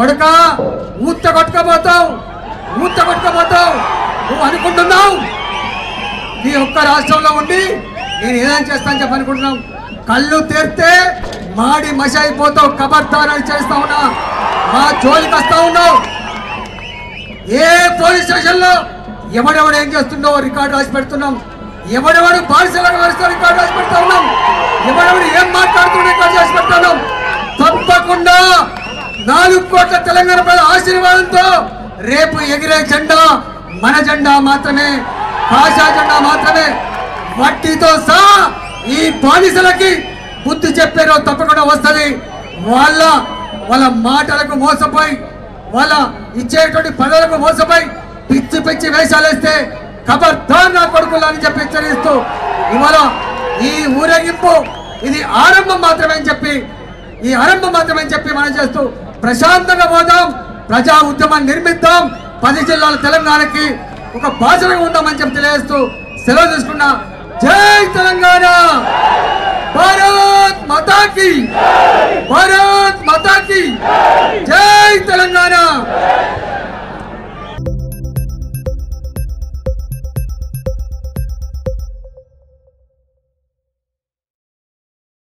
కొడక ఊత్త కొట్టుకపోతావు ఊత్త కొట్టుకపోతావు. నువ్వు అనుకుంటున్నావు? ఈ ఒక్క రాష్ట్రంలో ఉండి నేను ఏదైనా చేస్తాను చెప్పి అనుకుంటున్నావు. కళ్ళు తెరితే మాడి మష అయిపోతావు కబర్దారని చేస్తా ఉన్నా. మా జోలికి వస్తా ఉన్నావు. ఏ పోలీస్ స్టేషన్లో ఎవడెవడు ఏం చేస్తుండో రికార్డు రాసి పెడుతున్నాం. ఎవడెవడు బానిసలకు వస్తే రికార్డు రాసి పెడతా ఉన్నాం. ఎవడెవడు ఏం మాట్లాడుతుండో రికార్డు రాసి నాలుగు కోట్ల తెలంగాణ ప్రజల ఆశీర్వాదంతో రేపు ఎగిరే జెండా మన జెండా మాత్రమే భాషా జెండా మాత్రమే. వడ్డీతో సహా ఈ బానిసలకి బుద్ధి చెప్పే రోజు తప్పకుండా వస్తుంది. వాళ్ళ వాళ్ళ మాటలకు మోసపోయి వాళ్ళ ఇచ్చేటువంటి పదవులకు మోసపోయి పిచ్చి పిచ్చి వేషాలు వేస్తే ఖబర్దార్ నా కొడుకులు అని చెప్పి హెచ్చరిస్తూ ఇవాళ ఈ ఊరేగింపు ఇది ఆరంభం మాత్రమే అని చెప్పి ఈ ఆరంభం మాత్రమే చెప్పి మనం చేస్తూ ప్రశాంతంగా పోదాం. ప్రజా ఉద్యమాన్ని నిర్మిద్దాం. పది జిల్లాల తెలంగాణకి ఒక భాషగా ఉందామని చెప్పి తెలియజేస్తూ సెలవు తీసుకున్నా జై తెలంగాణ!